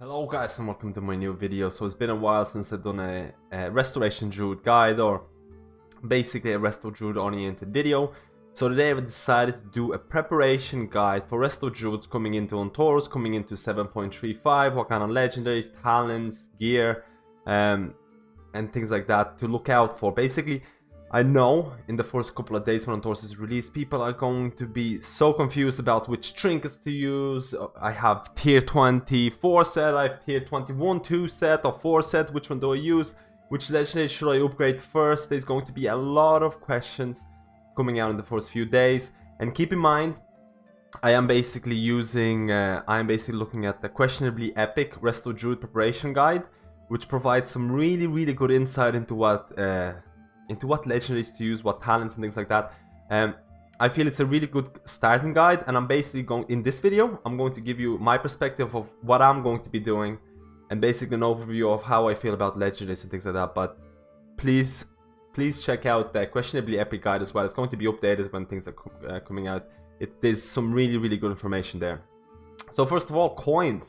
Hello guys and welcome to my new video. So it's been a while since I've done a, a restoration druid guide or basically a resto druid oriented video. So today I decided to do a preparation guide for resto druids coming into Antorus, coming into 7.35, what kind of legendaries, talents, gear, um, and things like that to look out for. Basically I know in the first couple of days when Taurus is released, people are going to be so confused about which trinkets to use. I have tier 24 set, I have tier 21 2 set or 4 set, which one do I use? Which legendary should I upgrade first? There's going to be a lot of questions coming out in the first few days. And keep in mind, I am basically using, uh, I am basically looking at the questionably epic Resto Druid preparation guide, which provides some really, really good insight into what uh, into what legendaries to use, what talents and things like that. Um, I feel it's a really good starting guide and I'm basically going, in this video, I'm going to give you my perspective of what I'm going to be doing and basically an overview of how I feel about legendaries and things like that. But please, please check out the questionably epic guide as well. It's going to be updated when things are co uh, coming out. It, there's some really, really good information there. So first of all, coins.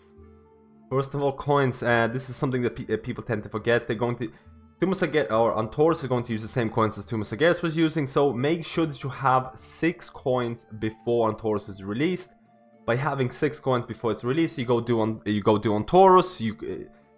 First of all, coins. Uh, this is something that pe uh, people tend to forget. They're going to Tumus or Antorus is going to use the same coins as Tomb of Sargeras was using, so make sure that you have 6 coins before Antorus is released. By having 6 coins before it's released, you go do on you go do Antorus, you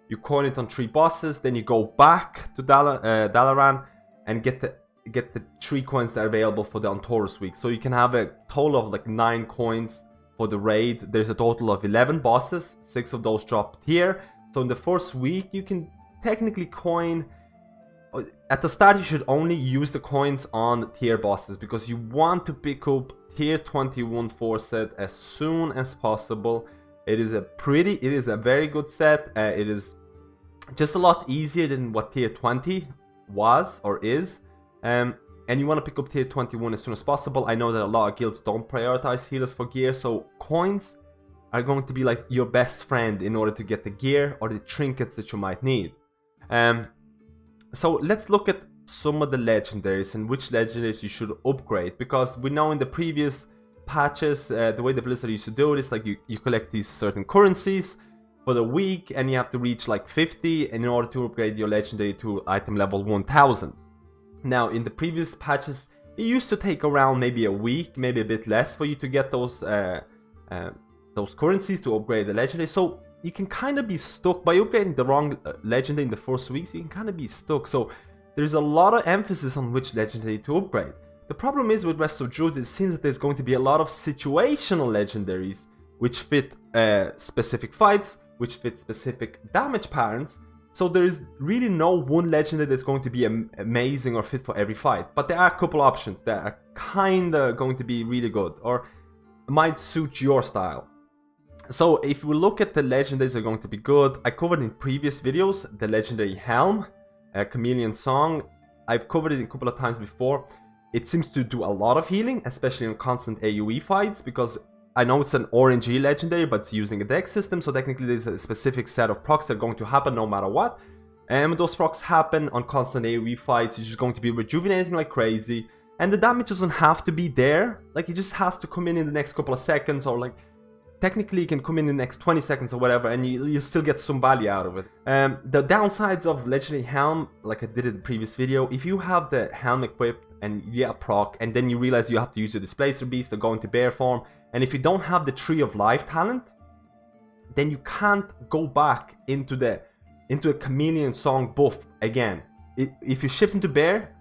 you coin it on 3 bosses, then you go back to Dal uh, Dalaran and get the get the 3 coins that are available for the Antorus week. So you can have a total of like 9 coins for the raid. There's a total of 11 bosses, 6 of those drop here. So in the first week you can technically coin at the start you should only use the coins on tier bosses because you want to pick up tier 21 4 set as soon as possible. It is a pretty it is a very good set. Uh, it is just a lot easier than what tier 20 was or is. Um, and you want to pick up tier 21 as soon as possible. I know that a lot of guilds don't prioritize healers for gear so coins are going to be like your best friend in order to get the gear or the trinkets that you might need. Um, so let's look at some of the legendaries and which legendaries you should upgrade because we know in the previous patches uh, the way the Blizzard used to do it is like you, you collect these certain currencies for the week and you have to reach like 50 in order to upgrade your legendary to item level 1000. Now in the previous patches it used to take around maybe a week, maybe a bit less for you to get those uh, uh, those currencies to upgrade the legendary. So you can kind of be stuck by upgrading the wrong uh, legendary in the first weeks. You can kind of be stuck. So there's a lot of emphasis on which legendary to upgrade. The problem is with Resto Druids, it seems that there's going to be a lot of situational legendaries which fit uh, specific fights, which fit specific damage patterns. So there is really no one legendary that's going to be am amazing or fit for every fight. But there are a couple options that are kinda going to be really good or might suit your style. So if we look at the legendaries are going to be good, I covered in previous videos the legendary Helm, a Chameleon Song. I've covered it a couple of times before. It seems to do a lot of healing, especially in constant AoE fights, because I know it's an RNG legendary, but it's using a deck system, so technically there's a specific set of procs that are going to happen no matter what. And when those procs happen on constant AoE fights, you're just going to be rejuvenating like crazy. And the damage doesn't have to be there, like it just has to come in in the next couple of seconds or like technically you can come in the next 20 seconds or whatever and you, you still get some value out of it. Um, the downsides of Legendary Helm, like I did in the previous video, if you have the helm equipped and you get a proc and then you realize you have to use your Displacer Beast to go into bear form and if you don't have the Tree of Life talent, then you can't go back into the into a Chameleon Song buff again. if you shift into bear,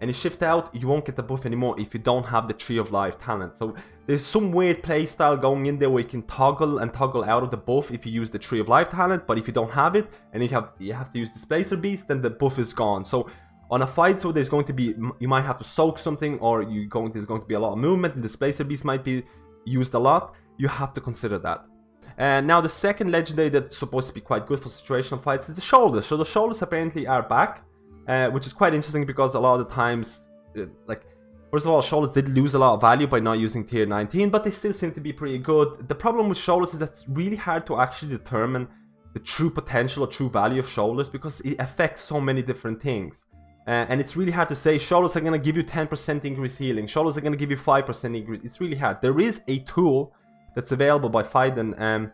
and you shift out, you won't get the buff anymore if you don't have the Tree of Life talent. So there's some weird playstyle going in there where you can toggle and toggle out of the buff if you use the Tree of Life talent, but if you don't have it and you have you have to use Displacer Beast, then the buff is gone. So on a fight, so there's going to be you might have to soak something, or you going there's going to be a lot of movement, and Displacer Beast might be used a lot. You have to consider that. And now the second legendary that's supposed to be quite good for situational fights is the shoulders. So the shoulders apparently are back uh, which is quite interesting because a lot of the times, uh, like, first of all, shoulders did lose a lot of value by not using tier 19, but they still seem to be pretty good. The problem with shoulders is that it's really hard to actually determine the true potential or true value of shoulders because it affects so many different things. Uh, and it's really hard to say shoulders are going to give you 10% increase healing, shoulders are going to give you 5% increase. It's really hard. There is a tool that's available by Fiden um,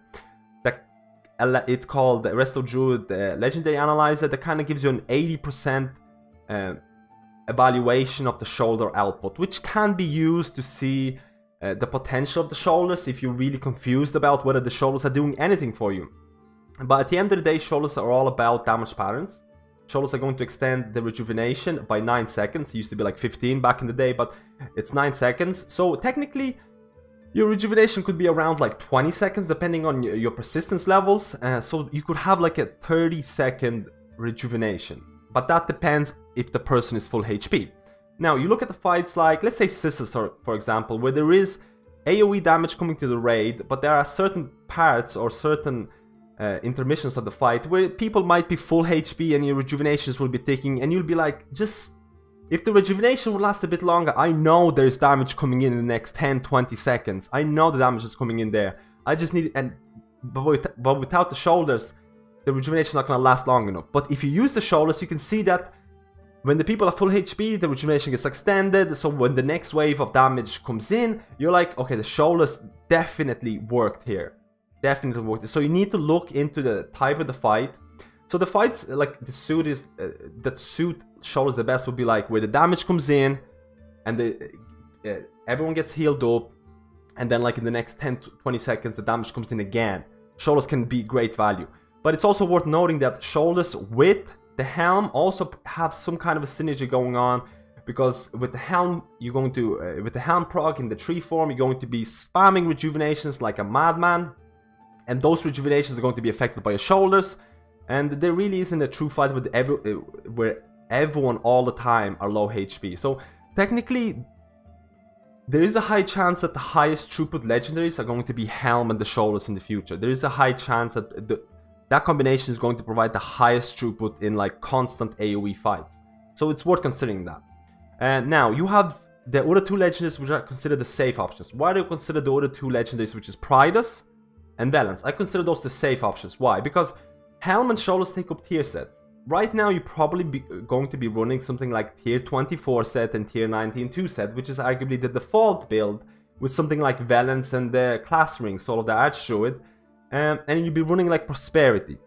it's called the Resto Druid the Legendary Analyzer that kind of gives you an 80% uh, evaluation of the shoulder output, which can be used to see uh, the potential of the shoulders if you're really confused about whether the shoulders are doing anything for you. But at the end of the day, shoulders are all about damage patterns. Shoulders are going to extend the rejuvenation by 9 seconds. It used to be like 15 back in the day, but it's 9 seconds. So technically, your rejuvenation could be around like 20 seconds depending on your persistence levels. Uh, so you could have like a 30 second rejuvenation. But that depends if the person is full HP. Now, you look at the fights like, let's say Sisters, for example, where there is AoE damage coming to the raid, but there are certain parts or certain uh, intermissions of the fight where people might be full HP and your rejuvenations will be ticking, and you'll be like, just if the rejuvenation will last a bit longer, I know there's damage coming in in the next 10, 20 seconds. I know the damage is coming in there. I just need and but, with, but without the shoulders, the rejuvenation is not gonna last long enough. But if you use the shoulders, you can see that when the people are full HP, the rejuvenation gets extended. So when the next wave of damage comes in, you're like, okay, the shoulders definitely worked here definitely worked. So you need to look into the type of the fight. So the fights like the suit is uh, that suit shows the best would be like where the damage comes in, and the uh, everyone gets healed up, and then like in the next 10 to 20 seconds the damage comes in again. Shoulders can be great value, but it's also worth noting that shoulders with the helm also have some kind of a synergy going on because with the helm you're going to uh, with the helm proc in the tree form you're going to be spamming rejuvenations like a madman and those rejuvenations are going to be affected by your shoulders. And there really isn't a true fight with every, uh, where everyone all the time are low HP. So technically, there is a high chance that the highest throughput legendaries are going to be Helm and the shoulders in the future. There is a high chance that the, that combination is going to provide the highest throughput in like constant AoE fights. So it's worth considering that. And now you have the other two legendaries which are considered the safe options. Why do you consider the other two legendaries which is Prydaz and Velen's. I consider those the safe options. Why? Because Helm and Shoulders take up tier sets. Right now, you're probably be going to be running something like tier 24 set and tier 19 2 set, which is arguably the default build with something like Velen's and the Class Ring, Soul of the Arch Druid, um, and you'll be running like Prosperity.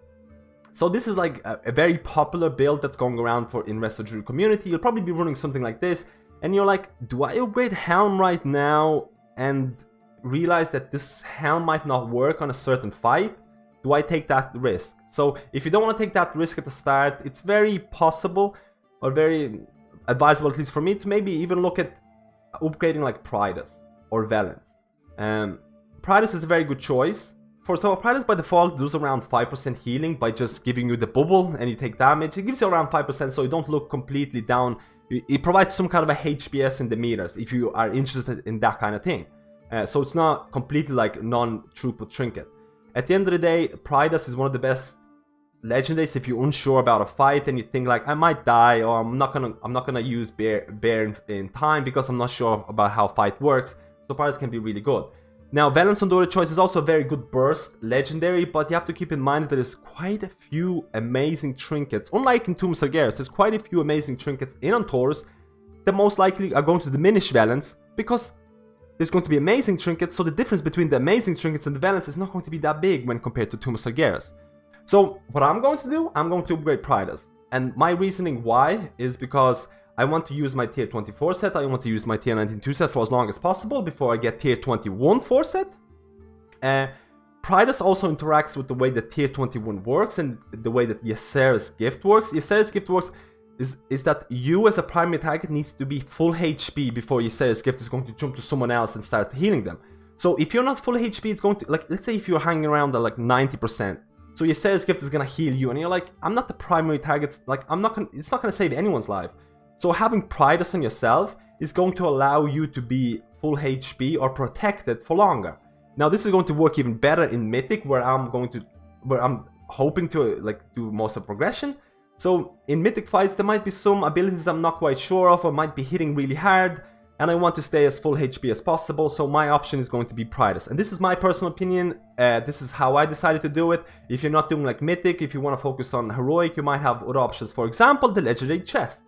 So this is like a, a, very popular build that's going around for in Resto Druid community. You'll probably be running something like this, and you're like, do I upgrade Helm right now and realize that this helm might not work on a certain fight, do I take that risk? So if you don't want to take that risk at the start, it's very possible or very advisable, at least for me, to maybe even look at upgrading like Prydaz or Velen's. Um, Prydaz is a very good choice. For so Prydaz by default does around 5% healing by just giving you the bubble and you take damage. It gives you around 5% so you don't look completely down. It provides some kind of a HPS in the meters if you are interested in that kind of thing. Uh, so it's not completely like non-throughput trinket. At the end of the day, Prydaz is one of the best legendaries if you're unsure about a fight and you think like I might die or I'm not gonna I'm not gonna use bear bear in, in time because I'm not sure about how fight works. So Prydaz can be really good. Now Velen's on other choice is also a very good burst legendary, but you have to keep in mind that there's quite a few amazing trinkets. Unlike in Tomb Sargeras, there's quite a few amazing trinkets in Antorus that most likely are going to diminish Velen's because there's going to be amazing trinkets, so the difference between the amazing trinkets and the balance is not going to be that big when compared to Tomb of Sargeras. So what I'm going to do, I'm going to upgrade Prydaz. And my reasoning why is because I want to use my tier 24 set, I want to use my tier 19 2 set for as long as possible before I get tier 21 4 set. Uh, Prydaz also interacts with the way that tier 21 works and the way that Ysera's gift works. Ysera's gift works is, is that you as a primary target needs to be full HP before Ysera's gift is going to jump to someone else and start healing them. So if you're not full HP, it's going to, like, let's say if you're hanging around at like 90%, so Ysera's gift is gonna heal you, and you're like, I'm not the primary target, like, I'm not gonna, it's not gonna save anyone's life. So having Prydaz on yourself is going to allow you to be full HP or protected for longer. Now this is going to work even better in Mythic, where I'm going to, where I'm hoping to like do most of progression, so in mythic fights there might be some abilities I'm not quite sure of or might be hitting really hard and I want to stay as full HP as possible so my option is going to be Prydaz. And this is my personal opinion, uh, this is how I decided to do it. If you're not doing like mythic, if you want to focus on heroic you might have other options. For example the legendary chest.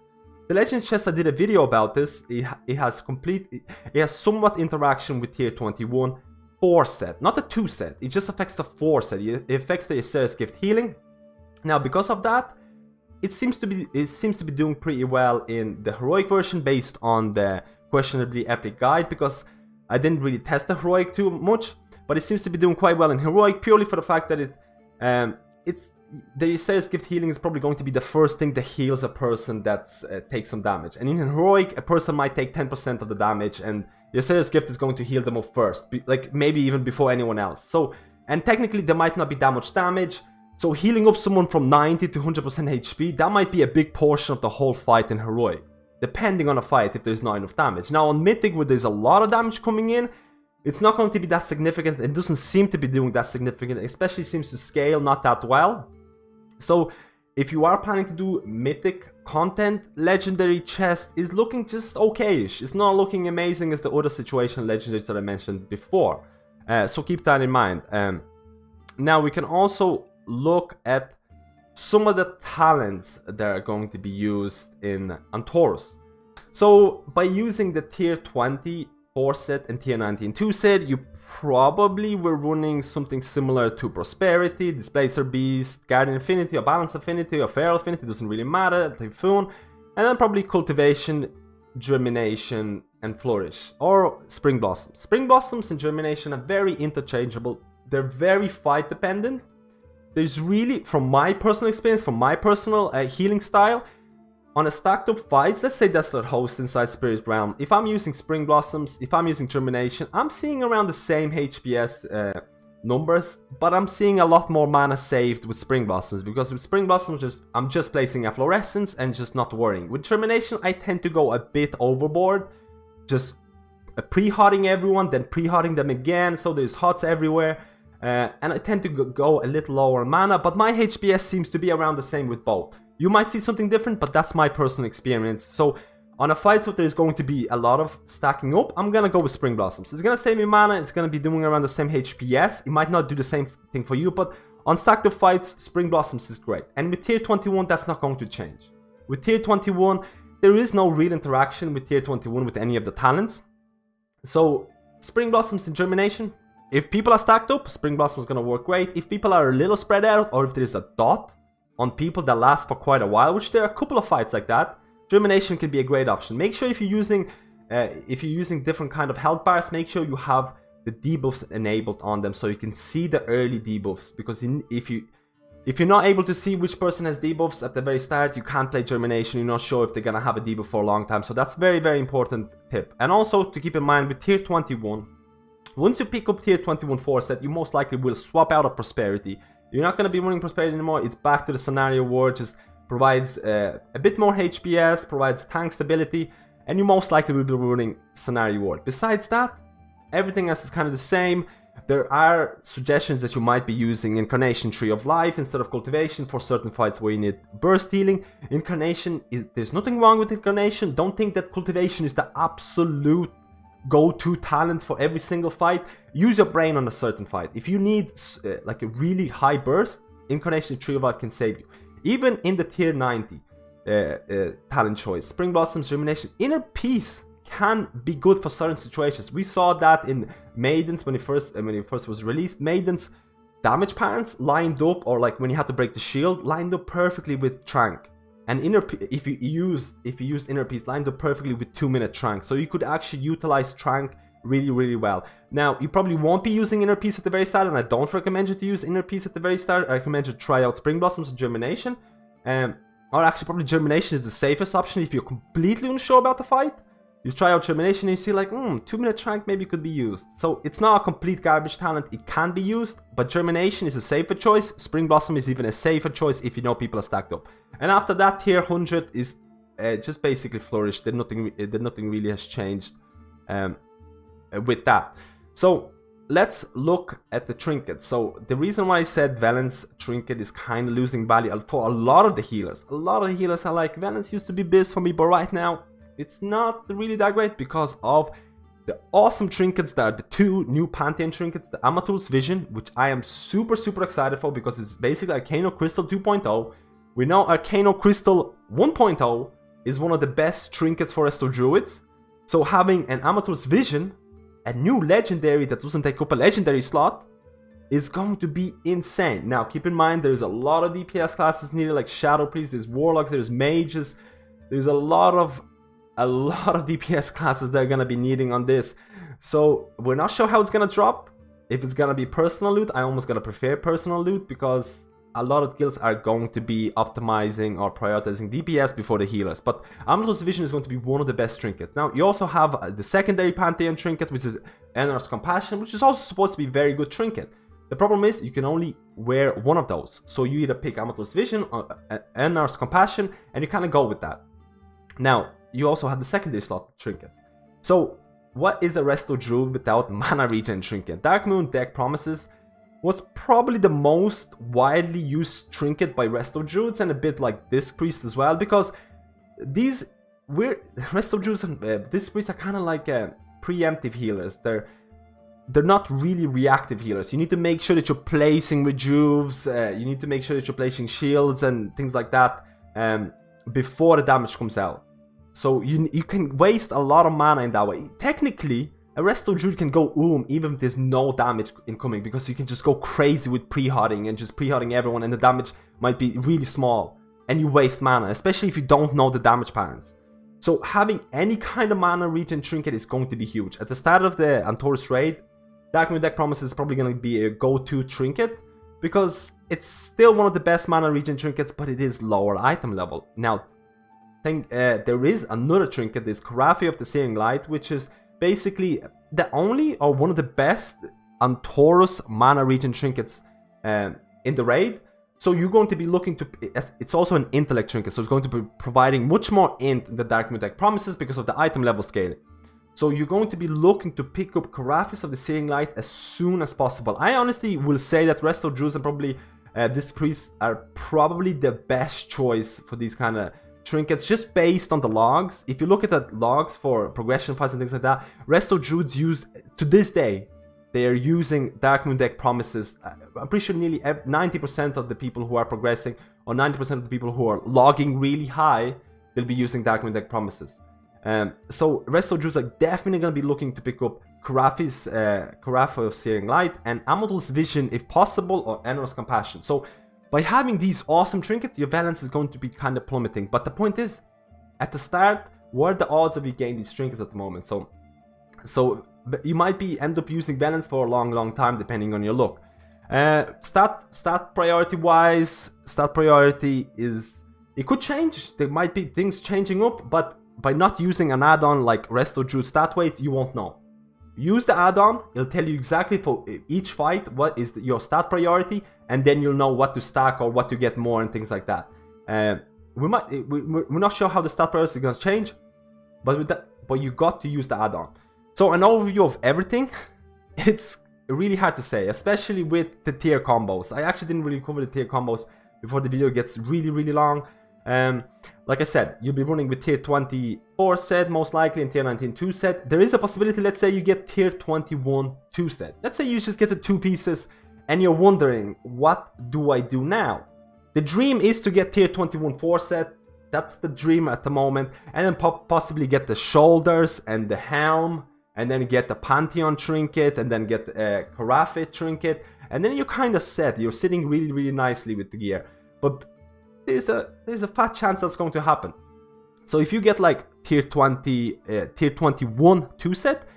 The legendary chest I did a video about this, it, it has complete, it has somewhat interaction with tier 21 4 set, not the 2 set. It just affects the 4 set. It affects the Ysera's Gift healing. Now, because of that, it seems to be it seems to be doing pretty well in the heroic version based on the questionably epic guide because I didn't really test the heroic too much, but it seems to be doing quite well in heroic purely for the fact that it um, it's the Ysera's Gift healing is probably going to be the first thing that heals a person that uh, takes some damage. And in heroic, a person might take 10% of the damage, and Ysera's Gift is going to heal them up first, like maybe even before anyone else. So, and technically there might not be that much damage. So healing up someone from 90 to 100% HP, that might be a big portion of the whole fight in heroic, depending on a fight if there's not enough damage. Now on mythic, where there's a lot of damage coming in, it's not going to be that significant. It doesn't seem to be doing that significant, especially seems to scale not that well. So if you are planning to do mythic content, legendary chest is looking just okayish. It's not looking amazing as the other situation legendaries that I mentioned before. Uh, so keep that in mind. Um, now we can also look at some of the talents that are going to be used in Antorus. So by using the tier 20 4 set and tier 19 2 set, you probably were running something similar to Prosperity, Displacer Beast, Guardian Affinity, or Balanced Affinity, or Feral Affinity, doesn't really matter, Typhoon, and then probably Cultivation, Germination, and Flourish, or Spring Blossoms. Spring Blossoms and Germination are very interchangeable, they're very fight dependent. There's really, from my personal experience, from my personal uh, healing style, on a stacked up fights, let's say Desolate Host inside Spirit Realm, if I'm using Spring Blossoms, if I'm using Germination, I'm seeing around the same HPS uh, numbers, but I'm seeing a lot more mana saved with Spring Blossoms, because with Spring Blossoms, just I'm just placing a Efflorescence and just not worrying. With Germination, I tend to go a bit overboard, just uh, pre-hotting everyone, then pre-hotting them again, so there's hots everywhere. Uh, and I tend to go a little lower mana, but my HPS seems to be around the same with both. You might see something different, but that's my personal experience. So on a fight where there's going to be a lot of stacking up, I'm gonna go with Spring Blossoms. It's gonna save me mana, it's gonna be doing around the same HPS. It might not do the same thing for you, but on stacked up fights, Spring Blossoms is great. And with tier 21, that's not going to change. With tier 21, there is no real interaction with tier 21 with any of the talents. So Spring Blossoms and Germination, if people are stacked up, Spring Blossom is gonna work great. If people are a little spread out, or if there's a dot, on people that last for quite a while, which there are a couple of fights like that, Germination can be a great option. Make sure if you're using uh, if you're using different kind of health bars, make sure you have the debuffs enabled on them so you can see the early debuffs. Because in, if you if you're not able to see which person has debuffs at the very start, you can't play Germination. You're not sure if they're gonna have a debuff for a long time. So that's very very important tip. And also to keep in mind with tier 21, once you pick up tier 21 4 set, you most likely will swap out of Prosperity you're not going to be running Prosperity anymore. It's back to the Cenarion Ward, just provides uh, a bit more HPS, provides tank stability, and you most likely will be running Cenarion Ward. Besides that, everything else is kind of the same. There are suggestions that you might be using Incarnation Tree of Life instead of Cultivation for certain fights where you need burst healing. Incarnation, is, there's nothing wrong with Incarnation. Don't think that Cultivation is the absolute go-to talent for every single fight. Use your brain on a certain fight. If you need uh, like a really high burst, Incarnation Tree of Life can save you. Even in the tier 90 uh, uh, talent choice, Spring Blossoms, Germination, Inner Peace can be good for certain situations. We saw that in Maidens when it first uh, when it first was released. Maidens damage patterns lined up, or like when you had to break the shield, lined up perfectly with Trank. And inner if you use if you use inner peace lined up perfectly with two minute trank, so you could actually utilize trank really really well. Now you probably won't be using inner peace at the very start, and I don't recommend you to use inner peace at the very start. I recommend you try out spring blossoms and germination. Um, or actually probably germination is the safest option if you're completely unsure about the fight you try out Germination and you see like, hmm, 2 minute trank maybe could be used. So it's not a complete garbage talent, it can be used, but Germination is a safer choice, Spring Blossom is even a safer choice if you know people are stacked up. And after that, tier 100 is uh, just basically Flourish, that nothing, that nothing really has changed um, with that. So let's look at the trinket. So the reason why I said Velen's trinket is kind of losing value for a lot of the healers. A lot of healers are like, Velen's used to be biz for me, but right now it's not really that great because of the awesome trinkets that are the two new Pantheon trinkets, the Aman'Thul's Vision, which I am super, super excited for because it's basically Arcano Crystal 2.0. We know Arcano Crystal 1.0 is one of the best trinkets for Resto Druids. So having an Aman'Thul's Vision a new legendary that doesn't take up a legendary slot is going to be insane. Now, keep in mind, there's a lot of DPS classes needed, like Shadow Priest, there's Warlocks, there's Mages. There's a lot of a lot of DPS classes they're gonna be needing on this. So we're not sure how it's gonna drop. If it's gonna be personal loot, I almost gonna prefer personal loot because a lot of guilds are going to be optimizing or prioritizing DPS before the healers. But Aman'Thul's Vision is going to be one of the best trinkets. Now, you also have uh, the secondary Pantheon trinket, which is Eonar's Compassion, which is also supposed to be very good trinket. The problem is you can only wear one of those. So you either pick Aman'Thul's Vision or uh, uh, Eonar's Compassion, and you kind of go with that. Now, you also have the secondary slot trinket. So, what is a Resto Druid without mana regen trinket? Dark Moon Deck Promises was probably the most widely used trinket by Resto Druids and a bit like Disc Priest as well because these we're Resto Druids and uh, Disc Priests are kind of like uh, preemptive healers. They're they're not really reactive healers. You need to make sure that you're placing rejuves, uh, you need to make sure that you're placing shields and things like that um, before the damage comes out. So you, you can waste a lot of mana in that way. Technically, a Resto Druid can go Oom even if there's no damage incoming because you can just go crazy with pre-hotting and just pre-hotting everyone and the damage might be really small and you waste mana, especially if you don't know the damage patterns. So having any kind of mana regen trinket is going to be huge. At the start of the Antorus raid, Darkmoon Deck Promise is probably going to be a go-to trinket because it's still one of the best mana regen trinkets, but it is lower item level. Now, think uh, there is another trinket, this Karafi of the Searing Light, which is basically the only or one of the best Antorus mana regen trinkets um, in the raid. So you're going to be looking to, it's also an intellect trinket, so it's going to be providing much more int the Dark Moon Deck promises because of the item level scaling. So you're going to be looking to pick up Karathis of the Searing Light as soon as possible. I honestly will say that Resto Druids and probably uh, this priest are probably the best choice for these kind of trinkets just based on the logs. If you look at the logs for progression fights and things like that, Resto Druids use, to this day, they are using Dark Moon deck promises. Uh, I'm pretty sure nearly 90% of the people who are progressing or 90% of the people who are logging really high, they'll be using Dark Moon deck promises. Um, so Resto Druids are definitely going to be looking to pick up Karafi's uh, Karafi of Searing Light and Aman'Thul's Vision if possible or Eonar's Compassion. So by having these awesome trinkets, your balance is going to be kind of plummeting. But the point is, at the start, what are the odds of you getting these trinkets at the moment? So, so you might be end up using balance for a long, long time depending on your luck. Uh, stat stat priority wise, stat priority is it could change. There might be things changing up, but by not using an add-on like Resto Druid stat weight, you won't know. Use the add-on, it'll tell you exactly for each fight what is your stat priority, and then you'll know what to stack or what to get more and things like that. Uh, we might we, we're not sure how the stat priority is going to change, but that, but you got to use the add-on. So an overview of everything, it's really hard to say, especially with the tier combos. I actually didn't really cover the tier combos before the video gets really really long. Um, like I said, you'll be running with tier 24 set most likely and tier 19 2 set. There is a possibility, let's say you get tier 21 2 set. Let's say you just get the two pieces and you're wondering, what do I do now? The dream is to get tier 21 4 set. That's the dream at the moment. And then po possibly get the shoulders and the helm. And then get the Pantheon trinket and then get a Karafit trinket. And then you're kind of set. You're sitting really, really nicely with the gear. But there's a there's a fat chance that's going to happen. So if you get like tier 20, uh, tier 21 2 set,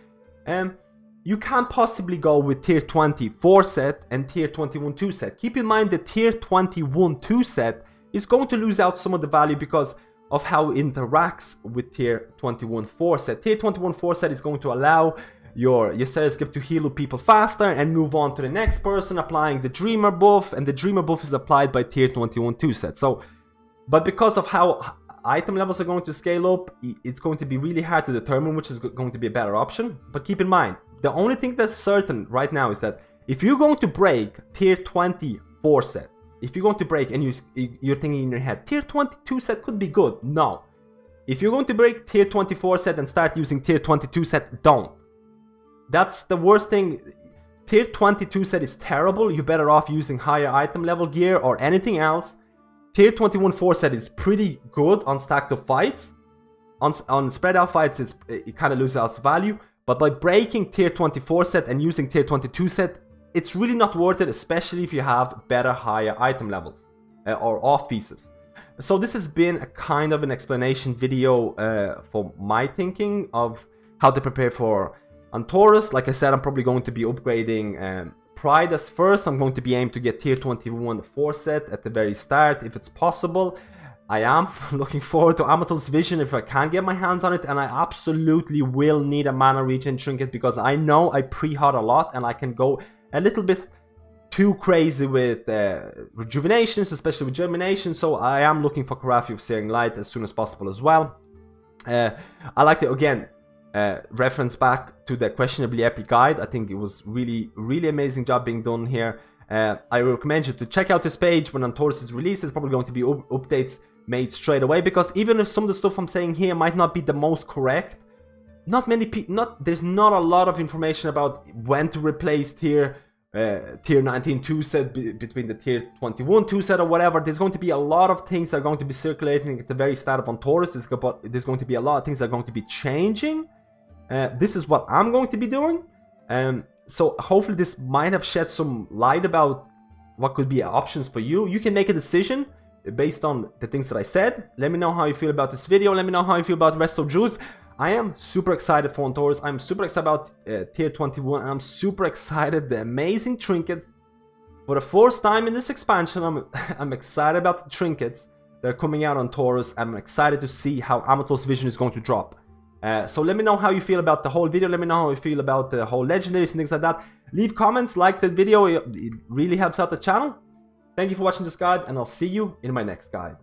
um, you can't possibly go with tier 24 set and tier 21 2 set. Keep in mind the tier 21 2 set is going to lose out some of the value because of how it interacts with tier 21 4 set. Tier 21 4 set is going to allow your your sales give to heal people faster and move on to the next person applying the dreamer buff and the dreamer buff is applied by tier 21 2 set. So but because of how item levels are going to scale up it's going to be really hard to determine which is going to be a better option. But keep in mind the only thing that's certain right now is that if you're going to break tier 24 set if you're going to break and you you're thinking in your head tier 22 set could be good. No. If you're going to break tier 24 set and start using tier 22 set don't that's the worst thing. Tier 22 set is terrible. You're better off using higher item level gear or anything else. Tier 21 4 set is pretty good on stacked up fights. On, on spread out fights, it's, it kind of loses out value. But by breaking tier 24 set and using tier 22 set, it's really not worth it, especially if you have better higher item levels uh, or off pieces. So this has been a kind of an explanation video uh, for my thinking of how to prepare for Antorus. Like I said, I'm probably going to be upgrading um, Prydaz first. I'm going to be aimed to get tier 21 4 set at the very start if it's possible. I am looking forward to Aman'Thul's Vision if I can get my hands on it and I absolutely will need a mana regen trinket because I know I pre-hot a lot and I can go a little bit too crazy with uh, rejuvenations, especially with germination, so I am looking for Karafi of Searing Light as soon as possible as well. Uh, I like to, again, uh, reference back to the questionably epic guide. I think it was really, really amazing job being done here. Uh, I recommend you to check out this page when Antorus is released. There's probably going to be updates made straight away because even if some of the stuff I'm saying here might not be the most correct, not many people, not there's not a lot of information about when to replace tier uh, tier 19 2 set between the tier 21 2 set or whatever. There's going to be a lot of things that are going to be circulating at the very start of Antorus. There's, there's going to be a lot of things that are going to be changing. Uh, this is what I'm going to be doing. Um, so hopefully this might have shed some light about what could be options for you. You can make a decision based on the things that I said. Let me know how you feel about this video. Let me know how you feel about Resto Druids. I am super excited for Antorus. I'm super excited about uh, Tier 21. I'm super excited the amazing trinkets. For the first time in this expansion, I'm, I'm excited about the trinkets They're coming out Antorus. I'm excited to see how Aman'Thul's Vision is going to drop. Uh, so let me know how you feel about the whole video. Let me know how you feel about the whole legendaries and things like that. Leave comments, like the video. It really helps out the channel. Thank you for watching this guide, and I'll see you in my next guide.